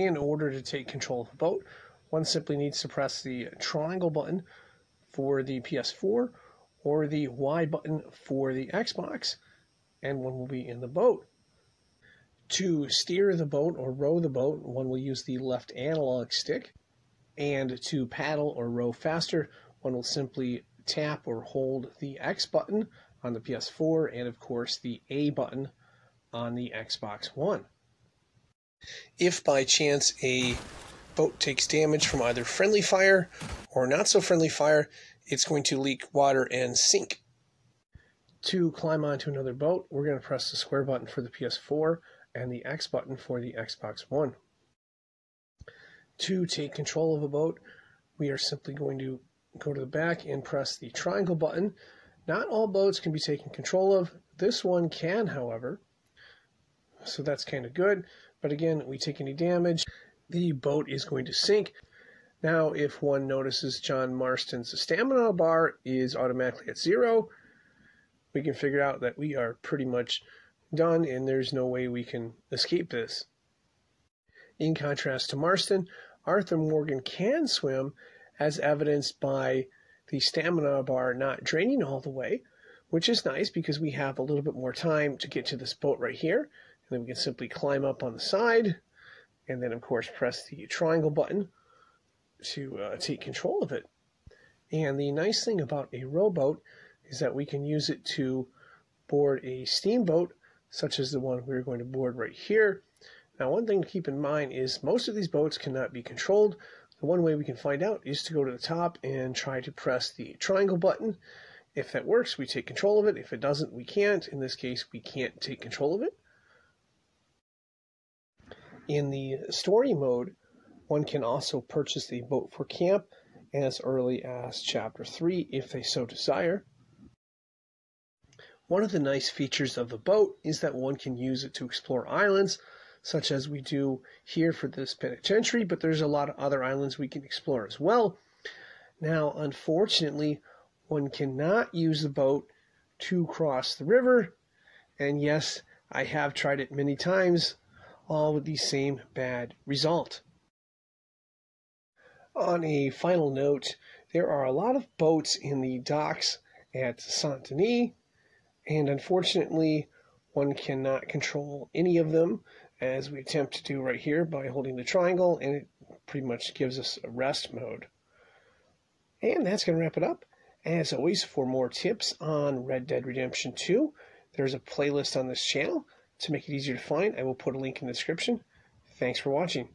In order to take control of the boat, one simply needs to press the triangle button for the PS4 or the Y button for the Xbox, and one will be in the boat. To steer the boat or row the boat, one will use the left analog stick, and to paddle or row faster, one will simply tap or hold the X button on the PS4 and, of course, the A button on the Xbox One. If by chance a boat takes damage from either friendly fire or not so friendly fire, it's going to leak water and sink. To climb onto another boat, we're going to press the square button for the PS4 and the X button for the Xbox One. To take control of a boat, we are simply going to go to the back and press the triangle button. Not all boats can be taken control of. This one can, however. So that's kind of good. But again, we take any damage, the boat is going to sink. Now, if one notices John Marston's stamina bar is automatically at zero, we can figure out that we are pretty much done and there's no way we can escape this. In contrast to Marston, Arthur Morgan can swim, as evidenced by the stamina bar not draining all the way, which is nice because we have a little bit more time to get to this boat right here. Then we can simply climb up on the side, and then, of course, press the triangle button to uh, take control of it. And the nice thing about a rowboat is that we can use it to board a steamboat, such as the one we're going to board right here. Now, one thing to keep in mind is most of these boats cannot be controlled. The one way we can find out is to go to the top and try to press the triangle button. If that works, we take control of it. If it doesn't, we can't. In this case, we can't take control of it. In the story mode, one can also purchase the boat for camp as early as Chapter 3 if they so desire. One of the nice features of the boat is that one can use it to explore islands, such as we do here for this penitentiary, but there's a lot of other islands we can explore as well. Now, unfortunately, one cannot use the boat to cross the river, and yes, I have tried it many times all with the same bad result. On a final note, there are a lot of boats in the docks at Saint Denis, and unfortunately, one cannot control any of them as we attempt to do right here by holding the triangle, and it pretty much gives us a rest mode. And that's going to wrap it up. As always, for more tips on Red Dead Redemption 2, there's a playlist on this channel to make it easier to find, I will put a link in the description. Thanks for watching.